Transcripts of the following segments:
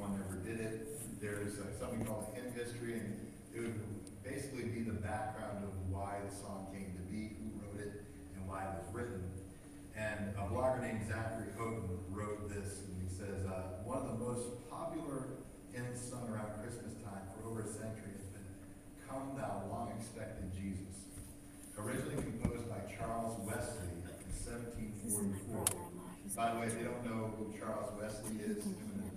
VH1 ever did it. There's uh, something called a hymn history, and it would basically be the background of why the song came to be, who wrote it, and why it was written. And a blogger named Zachary Houghton wrote this, and he says, uh, one of the most popular hymns sung around Christmas time for over a century has been Come Thou Long Expected Jesus, originally composed by Charles Wesley in 1744. By the way, if you don't know who Charles Wesley is,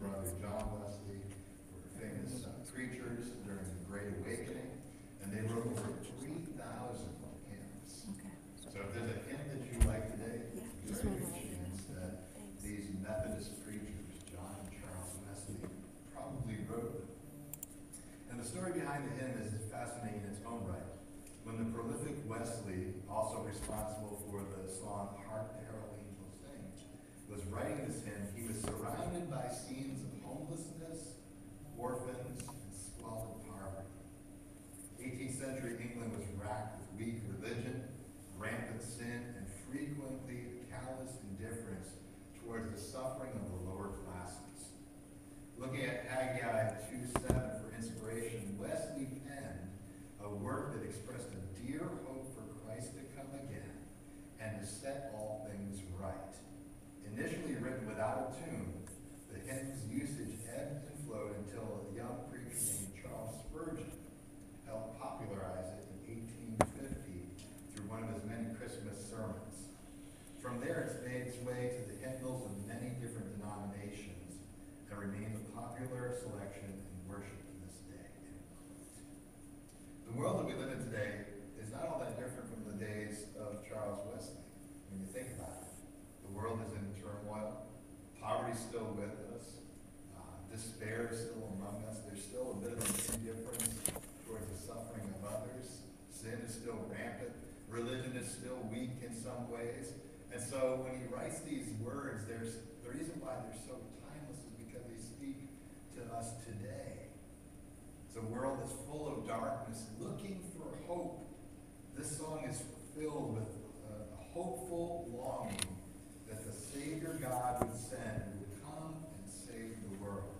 brother John Wesley were famous uh, preachers during the Great Awakening, and they wrote over 3,000 hymns. So if there's a hymn that you like today, very wanna good chance that these Methodist preachers, John and Charles Wesley, probably wrote them. And the story behind the hymn is fascinating in its own right. When the prolific Wesley, also responsible for the song Hark the Herald Angels Sing, was writing this hymn, he was surrounded by scenes of homelessness, orphans, and squalid poverty. 18th century England was racked with weak religion, rampant sin, and frequently callous indifference towards the suffering of the lower classes. Looking at Haggai 2.7 for inspiration, Wesley penned a work that expressed a dear hope for Christ to come again and to set all things right. Initially written without a tune, the hymn's usage ebbed and flowed until a young preacher named Charles Spurgeon helped popularize it in 1850 through one of his many Christmas sermons. From there, it's made its way to the hymnals of many different denominations and remains a popular selection in worship to this day. End quote. The world that we live in today is not all that different from the days of Charles Wesley, when you think about it. The world is in turmoil, poverty's still with us, uh, despair is still among us, there's still a bit of an indifference towards the suffering of others, sin is still rampant, religion is still weak in some ways. And so when he writes these words, there's the reason why they're so timeless is because they speak to us today. It's a world that's full of darkness, looking for hope. This song is filled with a, hopeful longing that the Savior God would send would come and save the world.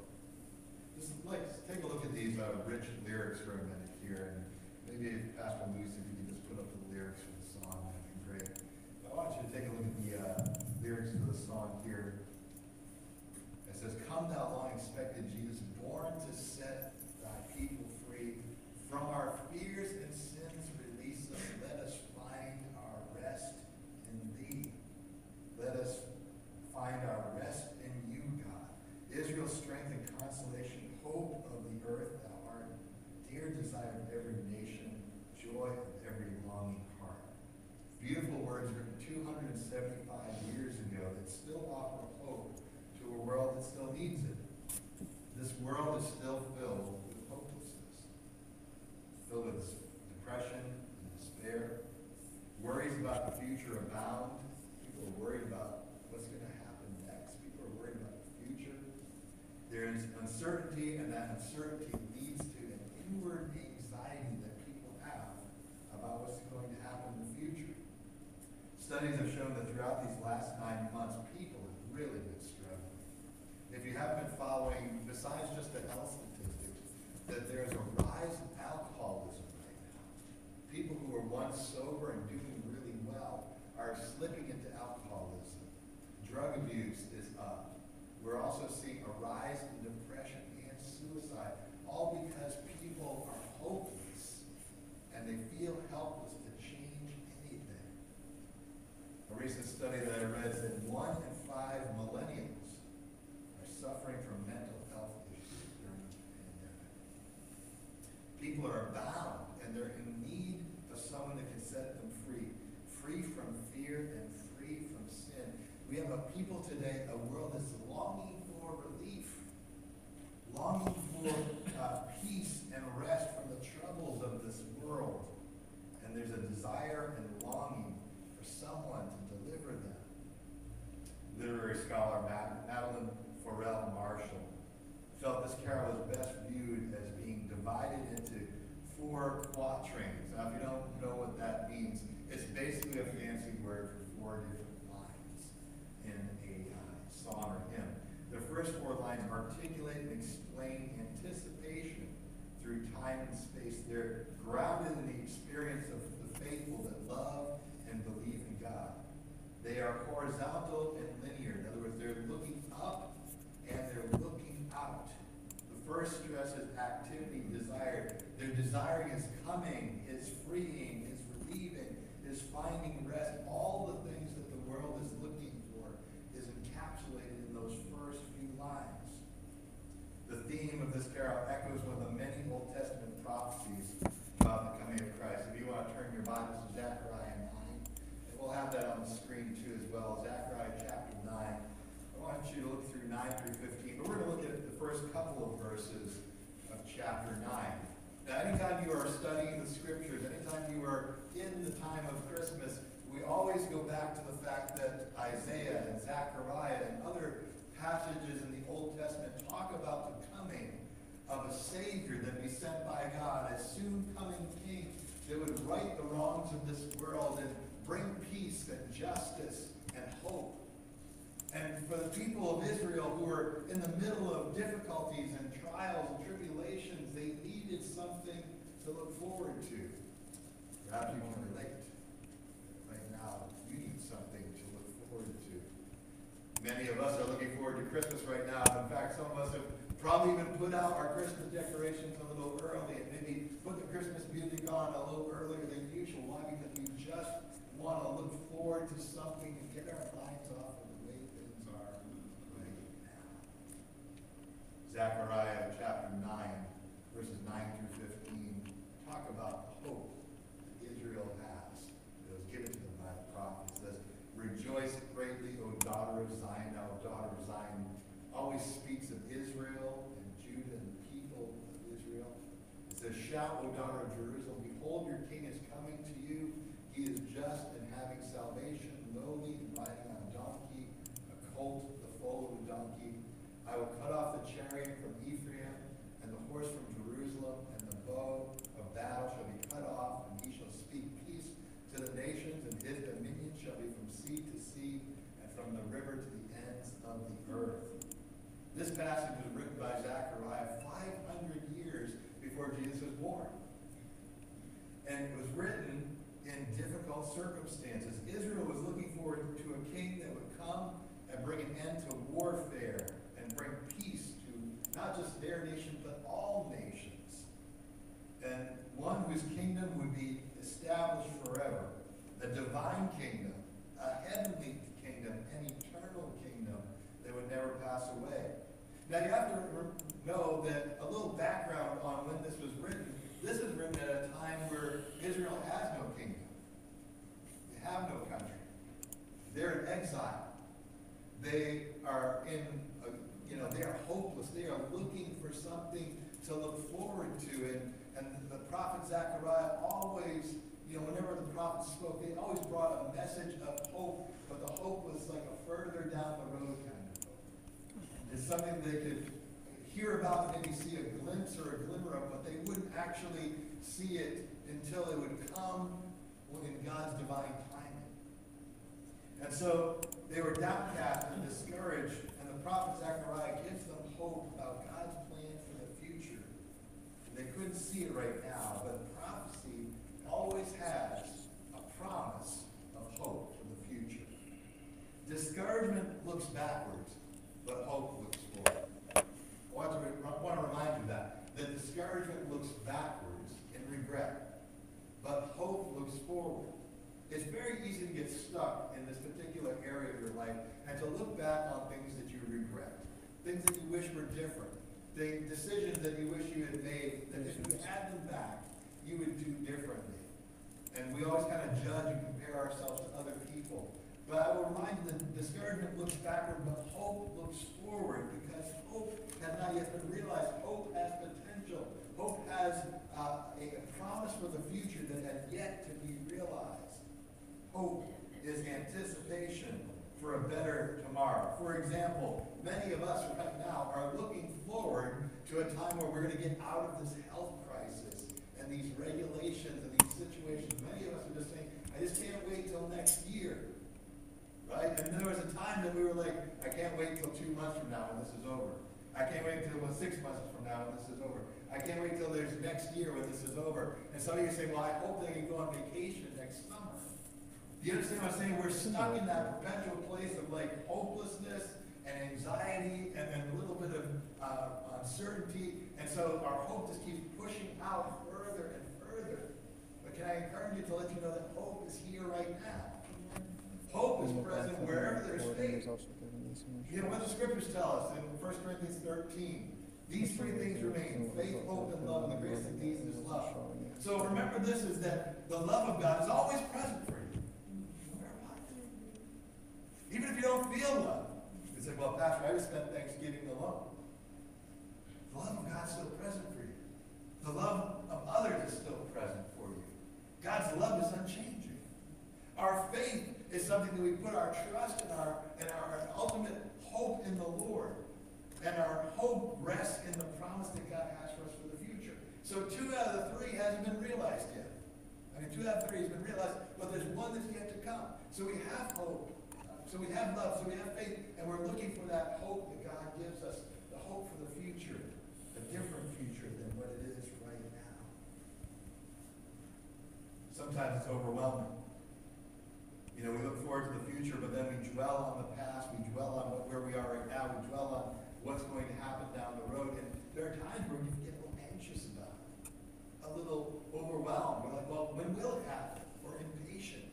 Just let's take a look at these uh, rich lyrics for a minute here, and maybe Pastor Lucy, if you could just put up the lyrics for the song, that'd be great. I want you to take a look at the uh, lyrics to the song here. It says, Come thou long expected Jesus, born to set thy people free. From our fears and sins release us. Let us find our rest in thee. Let us find our rest in you, God. Israel's strength and consolation, hope of the earth, thou art dear desire of every nation, joy of every longing heart. Beautiful words written 275 years ago that still offer hope to a world that still needs it. This world is still filled with hopelessness, filled with depression and despair. Worries about the future abound. People are worried about what's going to happen next. People are worried about the future. There is uncertainty, and that uncertainty leads to an inward anxiety that people have about what's going to happen in the future. Studies have shown that throughout these last nine months, people have really been struggling. If you haven't been following, besides just the health statistics, that there's a rise in alcoholism right now. People who were once sober the scriptures, anytime you are in the time of Christmas, we always go back to the fact that Isaiah and Zechariah and other passages in the Old Testament talk about the coming of a Savior that be sent by God, a soon coming King that would right the wrongs of this world and bring peace and justice and hope. And for the people of Israel who were in the middle of difficulties and trials and tribulations, they needed something to look forward to. Perhaps you can relate. Right now, you need something to look forward to. Many of us are looking forward to Christmas right now. In fact, some of us have probably even put out our Christmas decorations a little early and maybe put the Christmas music on a little earlier than usual. Why? Because we just want to look forward to something and get our minds off of the way things are right now. Zechariah chapter 9, verses 9 through 15, talk about the hope that Israel has that was given to them by the prophet. It says, Rejoice greatly, O daughter of Zion. Now, daughter of Zion always speaks of Israel and Judah and the people of Israel. It says, Shout, O daughter of Jerusalem, behold, your king is coming to you. He is just and having salvation, lowly and riding on a donkey, a colt, the foal of a donkey. I will cut off the chariot from Ephraim, and the horse from Jerusalem, and the bow battle shall be cut off, and he shall speak peace to the nations, and his dominion shall be from sea to sea, and from the river to the ends of the earth. This passage was written by Zechariah 500 years before Jesus was born. And it was written in difficult circumstances. Israel was looking forward to a king that would come and bring an end to warfare and bring peace to not just their nation, but all nations. And one whose kingdom would be established forever. A divine kingdom, a heavenly kingdom, an eternal kingdom that would never pass away. Now you have to know that a little background on when this was written. This was written at a time where Israel has no kingdom. They have no country. They're in exile. They are in, a, you know, they are hopeless. They are looking for something to look forward to. And, and the prophet Zechariah always, you know, whenever the prophets spoke, they always brought a message of hope, but the hope was like a further down the road kind of hope. It's something they could hear about, maybe see a glimpse or a glimmer of, but they wouldn't actually see it until it would come in God's divine timing. And so they were downcast and discouraged, and the prophet Zechariah gives them hope about God's plan for the future. And they couldn't see it right now, but prophecy always has a promise of hope for the future. Discouragement looks backwards, but hope looks forward. I want to, want to remind you that. That discouragement looks backwards in regret, but hope looks forward. It's very easy to get stuck in this particular area of your life and to look back on things that you regret, things that you wish were different, the decisions that you wish you had made, that if you had them back, you would do differently. And we always kind of judge and compare ourselves to other people. But I will remind you that discouragement looks backward, but hope looks forward because hope has not yet been realized. Hope has potential. Hope has uh, a, a promise for the future that has yet to be realized. Hope is anticipation for a better tomorrow. For example, many of us right now are looking forward to a time where we're going to get out of this health crisis and these regulations and these situations. Many of us are just saying, I just can't wait till next year. Right? And then there was a time that we were like, I can't wait till two months from now when this is over. I can't wait until well, six months from now when this is over. I can't wait till there's next year when this is over. And some of you say, well, I hope they can go on vacation next summer. Do you understand what I'm saying? We're stuck in that perpetual place of like hopelessness and anxiety and then a little bit of uh, uncertainty. And so our hope just keeps pushing out further and further. But can I encourage you to let you know that hope is here right now? Hope is present wherever there's faith. You know, what the scriptures tell us in 1 Corinthians 13, these three things remain, faith, hope, and love, and the greatest of these is love. So remember this, is that the love of God is always present for you. Even if you don't feel love. You say, well, Pastor, I just spent Thanksgiving alone. The love of God's still present for you. The love of others is still present for you. God's love is unchanging. Our faith is something that we put our trust and our and our ultimate hope in the Lord. And our hope rests in the promise that God has for us for the future. So two out of the three hasn't been realized yet. I mean, two out of three has been realized, but there's one that's yet to come. So we have hope. So we have love. So we have faith. And we're looking for that hope that God gives us, the hope for the future, different future than what it is right now. Sometimes it's overwhelming. You know, we look forward to the future, but then we dwell on the past, we dwell on what, where we are right now, we dwell on what's going to happen down the road. And there are times where we get a little anxious about it, a little overwhelmed. We're like, well, when will it happen? We're impatient.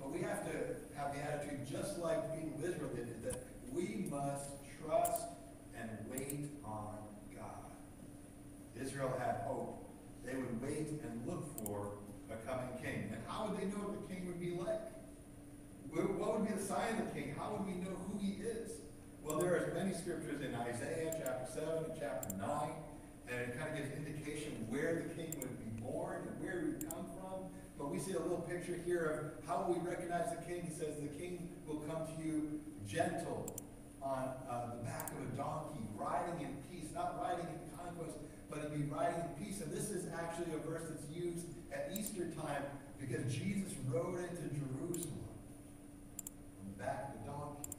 But we have to have the attitude, just like people Israel did, that we must trust and wait on. Israel had hope. They would wait and look for a coming king. And how would they know what the king would be like? What would be the sign of the king? How would we know who he is? Well, there are many scriptures in Isaiah chapter 7 and chapter 9, and it kind of gives indication where the king would be born and where he would come from. But we see a little picture here of how we recognize the king. He says, the king will come to you gentle on uh, the back of a donkey, riding in peace, not riding in conquest, but he'd be riding in peace. And this is actually a verse that's used at Easter time because Jesus rode into Jerusalem on the back of the donkey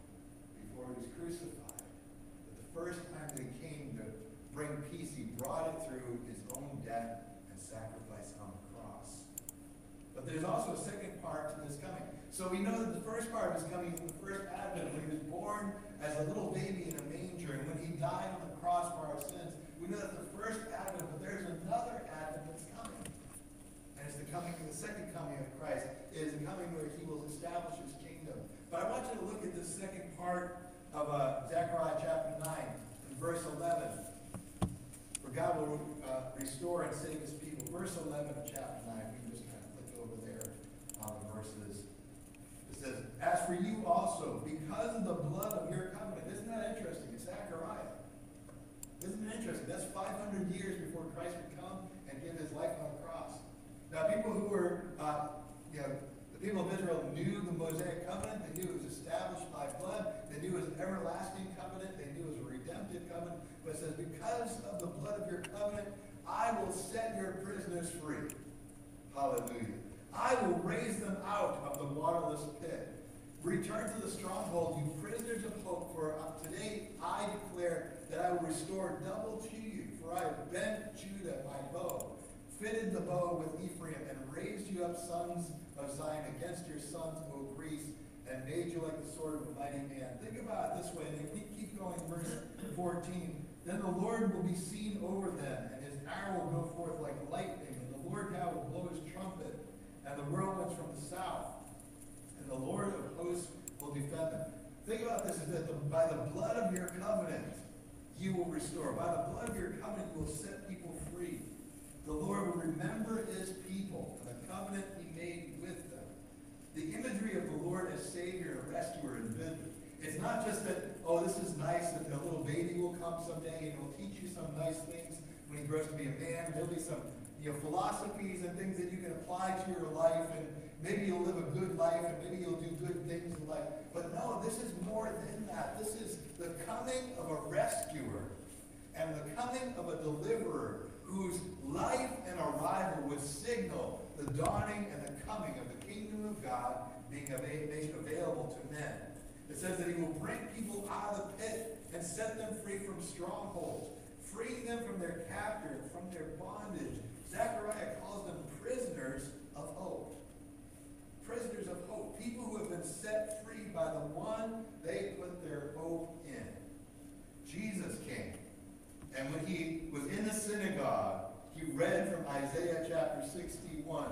before he was crucified. But the first time that he came to bring peace, he brought it through his own death and sacrifice on the cross. But there's also a second part to this coming. So we know that the first part was coming in the first advent when he was born as a little baby in a manger and when he died on the cross for our sins. We know that the first advent, but there's another advent that's coming. And it's the coming, the second coming of Christ is the coming where he will establish his kingdom. But I want you to look at the second part of uh, Zechariah chapter 9 and verse 11. For God will uh, restore and save his people. Verse 11 of chapter 9. We can just kind of click over there on the verses. It says, As for you also, because of the blood of your covenant. Isn't that interesting? It's Zechariah. Isn't interesting? That's 500 years before Christ would come and give his life on the cross. Now, people who were, uh, you know, the people of Israel knew the Mosaic covenant. They knew it was established by blood. They knew it was an everlasting covenant. They knew it was a redemptive covenant. But it says, because of the blood of your covenant, I will set your prisoners free. Hallelujah. I will raise them out of the waterless pit. Return to the stronghold, you prisoners of hope, for today I declare that I will restore double to you. For I have bent Judah my bow, fitted the bow with Ephraim, and raised you up, sons of Zion, against your sons, O Greece, and made you like the sword of a mighty man. Think about it this way, and we keep going, verse 14. Then the Lord will be seen over them, and his arrow will go forth like lightning, and the Lord God will blow his trumpet, and the whirlwinds from the south and the Lord of hosts will defend them. Think about this, is that the, by the blood of your covenant, you will restore. By the blood of your covenant, you will set people free. The Lord will remember his people and the covenant he made with them. The imagery of the Lord as Savior and rescuer and vivid. It's not just that, oh, this is nice, that a little baby will come someday and he'll teach you some nice things when he grows to be a man. There'll be some you know, philosophies and things that you can apply to your life and maybe you'll live a good life and maybe you'll do good things in life. But no, this is more than that. This is the coming of a rescuer and the coming of a deliverer whose life and arrival would signal the dawning and the coming of the kingdom of God being made available to men. It says that he will bring people out of the pit and set them free from strongholds, freeing them from their captors, from their bondage. Zechariah calls them prisoners of hope. Prisoners of hope. People who have been set free by the one they put their hope in. Jesus came. And when he was in the synagogue, he read from Isaiah chapter 61.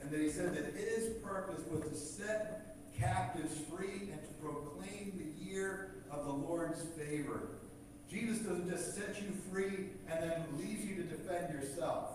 And that he said that his purpose was to set captives free and to proclaim the year of the Lord's favor. Jesus doesn't just set you free and then leaves you to defend yourself.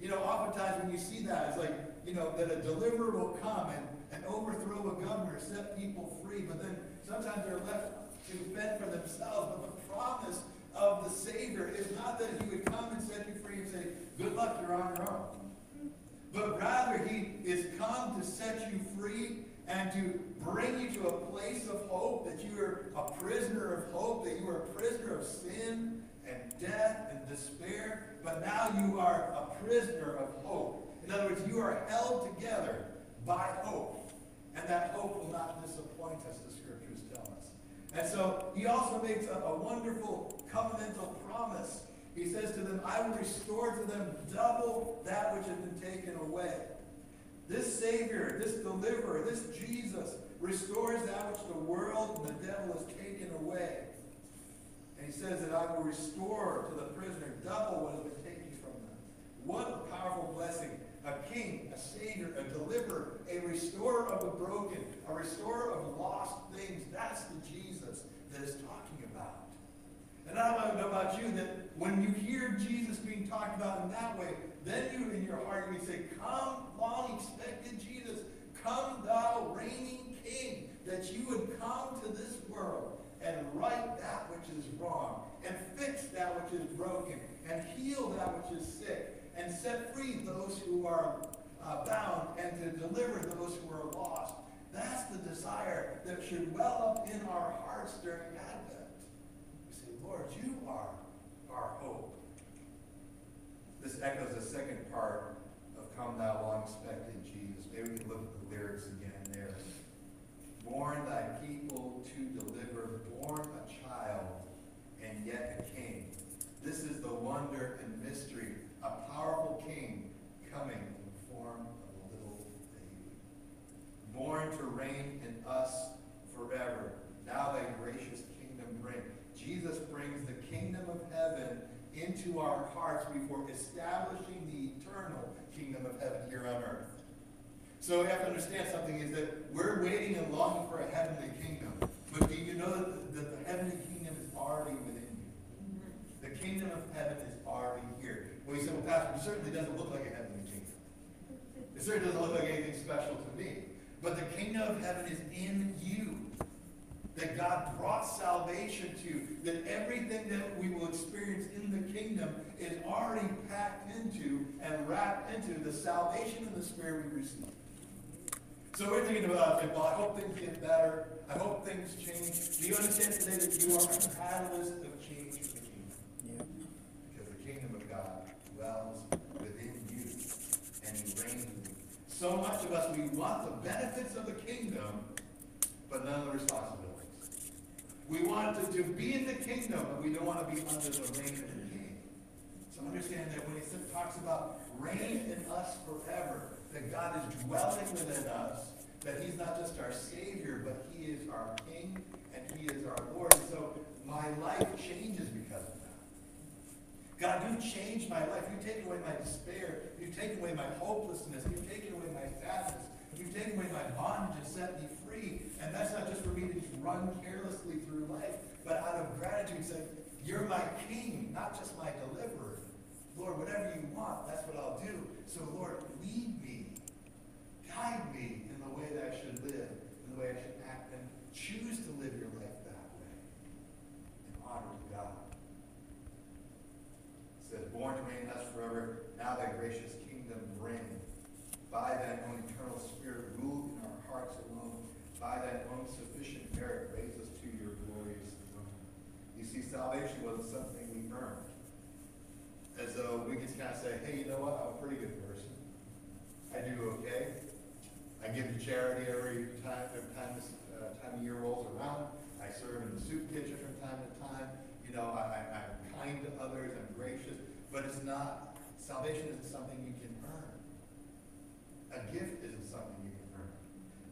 You know, oftentimes when you see that, it's like, you know, that a deliverer will come and, and overthrow a governor, set people free, but then sometimes they're left to fend for themselves. But the promise of the Savior is not that he would come and set you free and say, good luck, you're on your own. But rather, he is come to set you free and to bring you to a place of hope, that you are a prisoner of hope, that you are a prisoner of sin and death and despair, but now you are a prisoner of hope. In other words, you are held together by hope, and that hope will not disappoint us, the scriptures tell us. And so he also makes a, a wonderful covenantal promise. He says to them, I will restore to them double that which has been taken away. This Savior, this deliverer, this Jesus restores that which the world and the devil has taken away. And he says that I will restore to the prisoner double what has been taken from them. What a powerful blessing. A king, a savior, a deliverer, a restorer of the broken, a restorer of lost things. That's the Jesus that is talking about. And I don't know about you that when you hear Jesus being talked about in that way, then you in your heart you say, Come, long expected Jesus, come thou reigning king, that you would come to this world and right that which is wrong, and fix that which is broken, and heal that which is sick, and set free those who are uh, bound, and to deliver those who are lost. That's the desire that should well up in our hearts during Advent. We say, Lord, you are our hope. This echoes the second part of Come Thou Long Expected Jesus. Maybe we can look at the lyrics again there. Born thy people to deliver, born a child, and yet a king. This is the wonder and mystery, a powerful king coming in the form of a little baby. Born to reign in us forever. Now thy gracious kingdom bring. Jesus brings the kingdom of heaven into our hearts before establishing the eternal kingdom of heaven here on earth. So we have to understand something is that we're waiting and longing for a heavenly kingdom. But do you know that the, heavenly kingdom is already within you? The kingdom of heaven is already here. Well, you say, well, Pastor, it certainly doesn't look like a heavenly kingdom. It certainly doesn't look like anything special to me. But the kingdom of heaven is in you that God brought salvation to, you. that everything that we will experience in the kingdom is already packed into and wrapped into the salvation of the Spirit we receive. So we're thinking about, it. well, I hope things get better. I hope things change. Do you understand today that you are a catalyst of change for the kingdom? Yeah. Because the kingdom of God dwells within you and he reigns with you. So much of us, we want the benefits of the kingdom, but none of the responsibilities. We want to, to be in the kingdom, but we don't want to be under the reign of the king. So understand that when he talks about reign in us forever, that God is dwelling within us, that he's not just our Savior, but he is our King and he is our Lord. So my life changes because of that. God, you changed my life. You take away my despair. You've taken away my hopelessness. You've taken away my sadness. You've taken away my bondage and set me free. And that's not just for me to just run carelessly through life, but out of gratitude say, you're my king, not just my deliverer. Lord, whatever you want, that's what I'll do. So Lord, lead me, guide me in the way that I should live, in the way I should act, and choose to live your life that way in honor to God. It says, born to reign us forever, now thy gracious kingdom reign. By thine own eternal spirit, rule in our hearts alone. By thine own sufficient merit, raise us to your glorious throne. You see, salvation wasn't something we earned. As though we could kind of say, hey, you know what? I'm a pretty good person. I do okay. I give to charity every time, every time uh, time of year rolls around. I serve in the soup kitchen from time to time. You know, I, I, I'm kind to others, I'm gracious, but it's not, salvation isn't something you can earn. A gift isn't something you can earn.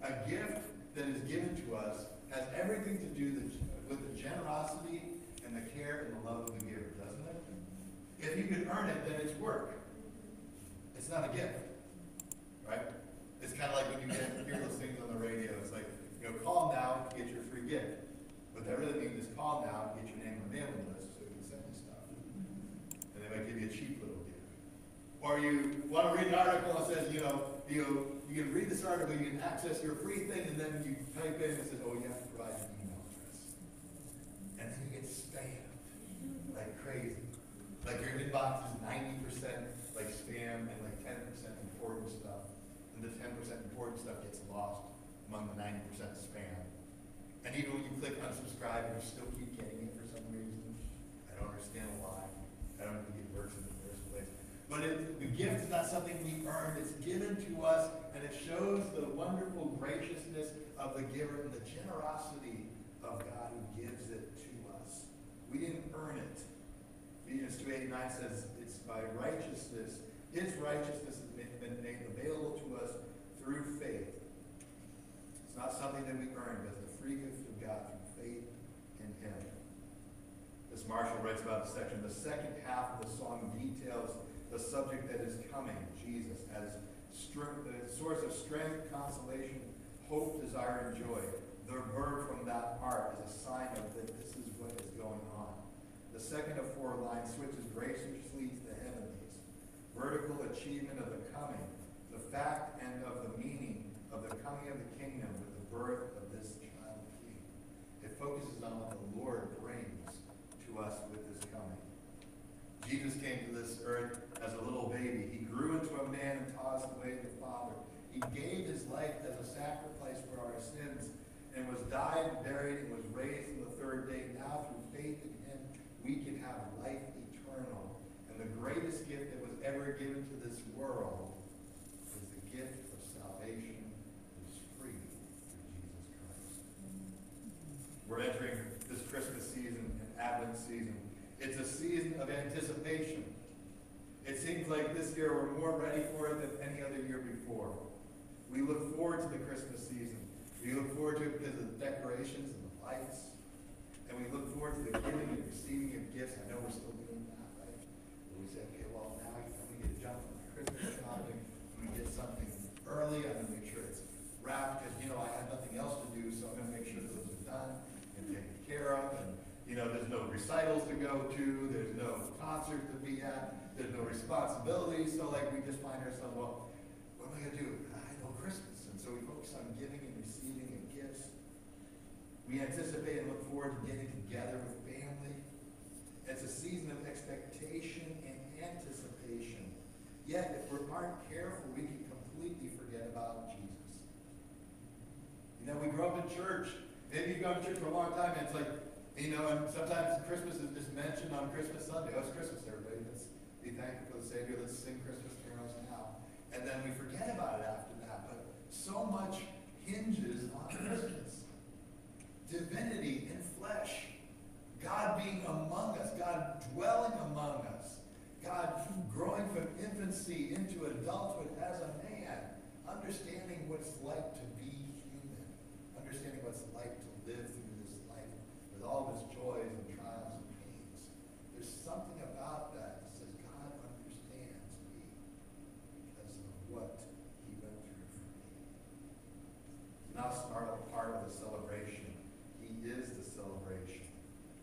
A gift that is given to us has everything to do with the generosity and the care and the love of the giver, doesn't it? If you can earn it, then it's work. It's not a gift, right? It's kind of like when you get, hear those things on the radio, it's like, you know, call now get your free gift. What that really means is call now get your name on the mailing list so you can send you stuff. And they might give you a cheap little gift. Or you want to read an article that says, you know, you, you can read this article, you can access your free thing, and then you type in and it says, oh, you have to provide an email address. And then you get spammed like crazy. Like your inbox is ninety percent like spam and like ten percent important stuff. And the ten percent important stuff gets lost among the ninety percent spam. And even when you click unsubscribe, you still keep getting it for some reason. I don't understand why. I don't think it works in the first place. But it, the gift is not something we earn, it's given to us, and it shows the wonderful graciousness of the giver and the generosity of God who gives it to us. We didn't earn it. Ephesians two eight nine says it's by righteousness, his righteousness has been made available to us through faith. It's not something that we earn, but it's the free gift of God through faith in him. As Marshall writes about the section, the second half of the song details the subject that is coming, Jesus, as the source of strength, consolation, hope, desire, and joy. The verb from that part is a sign of that this is what is going on. The second of four lines switches graciously to the heavenlies. Vertical achievement of the coming, the fact and of the meaning of the coming of the kingdom with the birth of this child king. It focuses on what the Lord brings us with his coming. Jesus came to this earth as a little baby. He grew into a man and taught us the way of the Father. He gave his life as a sacrifice for our sins and was died, buried, and was raised on the third day. Now, through faith in him, we can have life eternal. And the greatest gift that was ever given to this world is the gift of salvation that is free through Jesus Christ. We're entering this Christmas season and Advent season. It's a season of anticipation. It seems like this year we're more ready for it than any other year before. We look forward to the Christmas season. We look forward to it because of the decorations and the lights. And we look forward to the giving and receiving of gifts. I know we're still doing that, right? But we say, okay, well, now we get to jump on the Christmas shopping. We get something early. I'm going to make sure it's wrapped because, you know, I have nothing else to do, so I'm going to make sure those are done and taken care of. And, you know, there's no recitals to go to. There's no concert to be at. There's no responsibilities. So, like, we just find ourselves, well, what am I going to do? I know Christmas. And so we focus on giving and receiving and gifts. We anticipate and look forward to getting together with family. It's a season of expectation and anticipation. Yet, if we aren't careful, we can completely forget about Jesus. You know, we grow up in church. Maybe you've gone to church for a long time, and it's like, you know, and sometimes Christmas is just mentioned on Christmas Sunday. Oh, it's Christmas, everybody. Let's be thankful for the Savior. Let's sing Christmas carols now. And then we forget about it after that. But so much hinges on Christmas. Divinity in flesh. God being among us. God dwelling among us. God growing from infancy into adulthood as a man. Understanding what it's like to be human. Understanding what it's like to live through this life with all of its joys and trials and pains. There's something about that that says God understands me because of what he went through for me. He's not a part of the celebration. He is the celebration.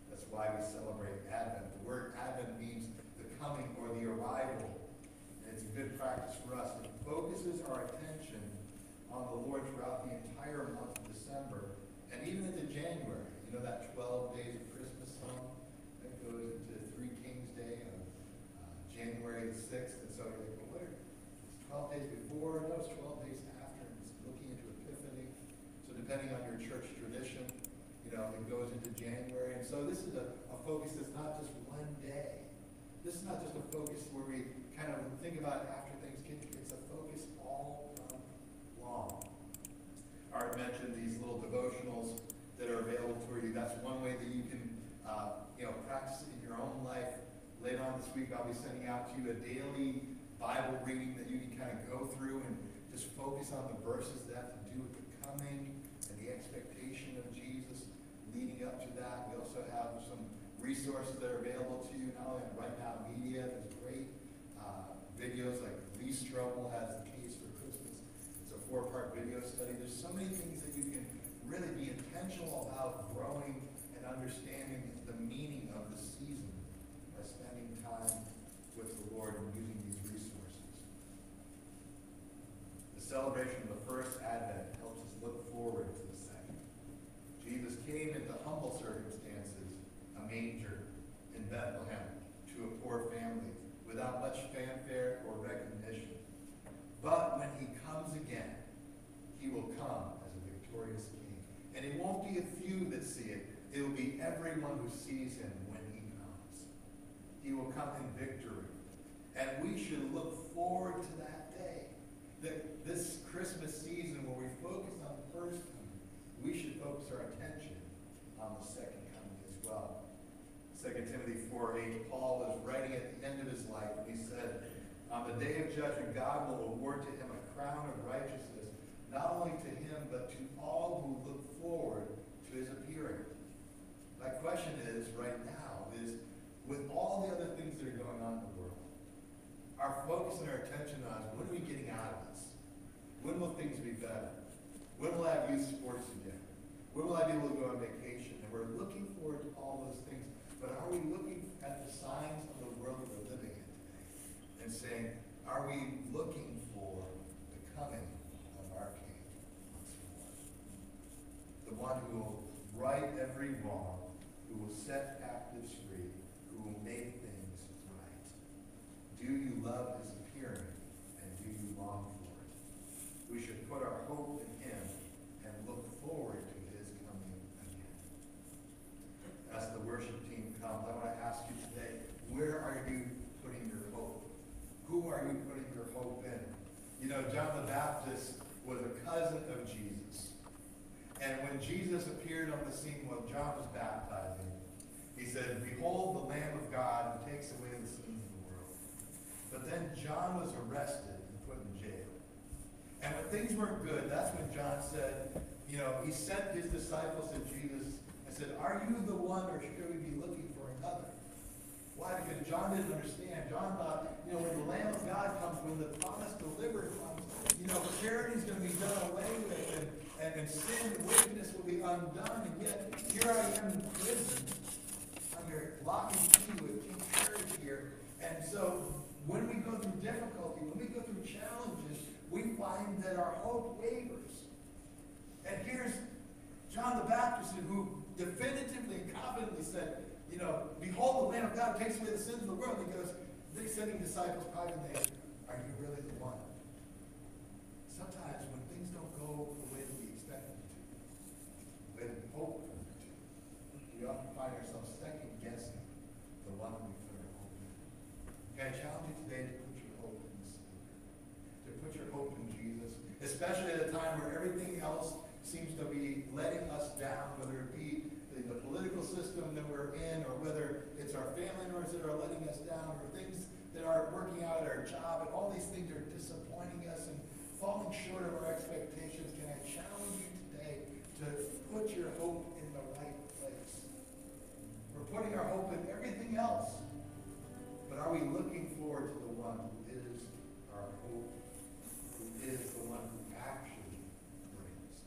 That's why we celebrate Advent. The word Advent means the coming or the arrival. And it's a good practice for us. It focuses our attention on the Lord throughout the entire month of December and even into January. Know that 12 Days of Christmas song? That goes into Three Kings Day on uh, January the 6th. And so you're like, well, what are, it's 12 days before? No, it's 12 days after. And it's looking into Epiphany. So depending on your church tradition, you know, it goes into January. And so this is a, a focus that's not just one day. This is not just a focus where we kind of think about after Thanksgiving. It's a focus all month long. Art mentioned these little devotionals that's one way that you can, uh, you know, practice it in your own life. Later on this week, I'll be sending out to you a daily Bible reading that you can kind of go through and just focus on the verses that have to do with the coming and the expectation of Jesus leading up to that. We also have some resources that are available to you not only on Right Now Media, there's great uh, videos like Lee Strobel has the case for Christmas. It's a four-part video study. There's so many things that you can really be intentional about growing and understanding the meaning of the season by spending time with the Lord and using these resources. The celebration of the first Advent helps us look forward to the second. Jesus came into humble circumstances, a manger in Bethlehem, to a poor family, without much fanfare or recognition. But when he comes again, he will come as a victorious king. And it won't be a few that see it. It will be everyone who sees him when he comes. He will come in victory. And we should look forward to that day. That this Christmas season where we focus on the first coming, we should focus our attention on the second coming as well. 2 Timothy 4 8, Paul is writing at the end of his life, and he said, On the day of judgment, God will award to him a crown of righteousness, not only to him, but to all who look forward to his appearing. My question is, right now, is with all the other things that are going on in the world, our focus and our attention on is what are we getting out of this? When will things be better? When will I have youth sports again? When will I be able to go on vacation? And we're looking forward to all those things. But are we looking at the signs of the world that we're living in today? And saying, are we looking for the coming of our King once more? The one who will right every wrong, who will set captives free, who will make things right. Do you love his appearing, and do you long for it? We should put our hope in him and look forward to his coming again. As the worship team comes, I want to ask you today, where are you putting your hope? Who are you putting your hope in? You know, John the Baptist was a cousin of Jesus. And when Jesus appeared on the scene while John was baptizing, he said, Behold the Lamb of God who takes away the sins of the world. But then John was arrested and put in jail. And when things weren't good, that's when John said, you know, he sent his disciples to Jesus and said, Are you the one or should we be looking for another? Why? Because John didn't understand. John thought, you know, when the Lamb of God comes, when the promised deliverer comes, you know, charity's going to be done away with, and, and, and sin and wickedness will be undone. And yet, here I am in prison, under lock and key with King Herod here. And so, when we go through difficulty, when we go through challenges, we find that our hope wavers. And here's John the Baptist who definitively and confidently said, you know, behold the Lamb of God takes away the sins of the world. He goes, they sending disciples privately, are you really the one? Sometimes when things don't go the way that we expect them to, the way that we hope for them to, we often find ourselves second guessing the one we put our hope in. Can I challenge you today to put your hope in the Savior? To put your hope in Jesus, especially at a time where everything else seems to be letting us down, whether it be the, the political system that we're in, or whether it's our family members that are letting us down, or things that aren't working out at our job, and all these things are disappointing us and falling short of our expectations. Can I challenge you today to put your hope in the right place? We're putting our hope in everything else, but are we looking forward to the one who is our hope, who is the one who actually brings?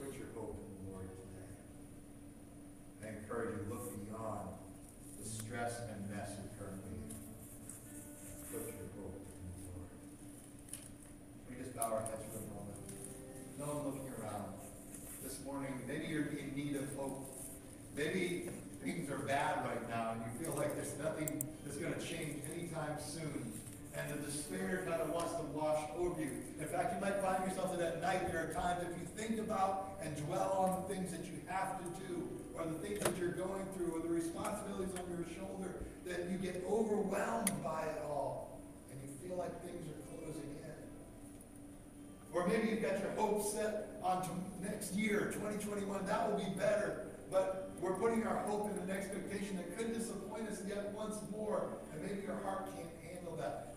Put your hope in the Lord today. I encourage you to look beyond the stress and mess you're currently in. Put your hope in the Lord. Can we just bow our heads for a moment? No one looking around. This morning, maybe you're in need of hope. Maybe things are bad right now and you feel like there's nothing that's going to change anytime soon. And the despair kind of wants to wash over you. In fact, you might find yourself in that at night there are times if you think about and dwell on the things that you have to do, or the things that you're going through, or the responsibilities on your shoulder, that you get overwhelmed by it all. And you feel like things are closing in. Or maybe you've got your hopes set on next year, 2021. That will be better. But we're putting our hope in an expectation that could disappoint us yet once more, and maybe our heart can't handle that.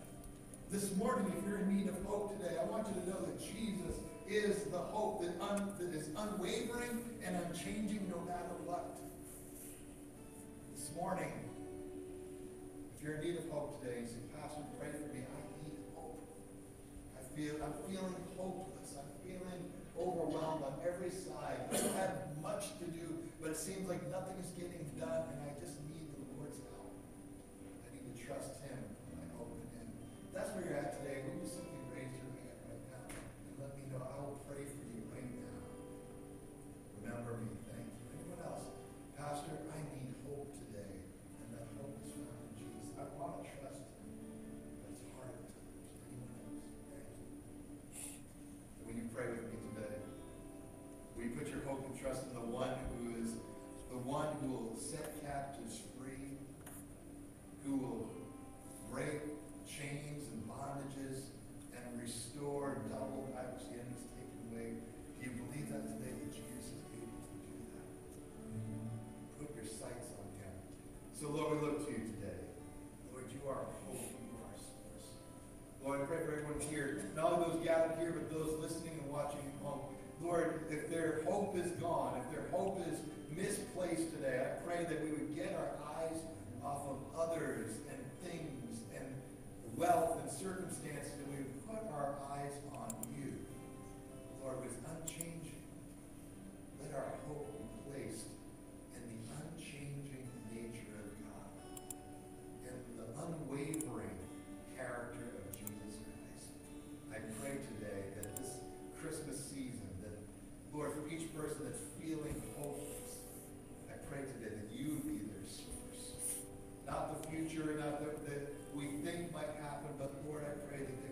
This morning, if you're in need of hope today, I want you to know that Jesus is the hope that, un, that is unwavering and unchanging no matter what. This morning, if you're in need of hope today, you say, Pastor, pray for me. I need hope. I feel I'm feeling hopeless. I'm feeling overwhelmed on every side. I have much to do, but it seems like nothing is getting done, and I just need the Lord's help. I need to trust Him my hope Him. That's where you're at today. Will you simply raise your hand right now and let me know? I will pray for you right now. Remember me. Thank you. Anyone else? Pastor, I will set captives free, wealth and circumstance and we put our eyes on you. Lord, who is unchanging. Let our hope be placed in the unchanging nature of God, in the unwavering character of Jesus Christ. I pray today that this Christmas season, that, Lord, for each person that's feeling hopeless, I pray today that you be their source. Not the future, not the, that we think might happen, but Lord, I pray that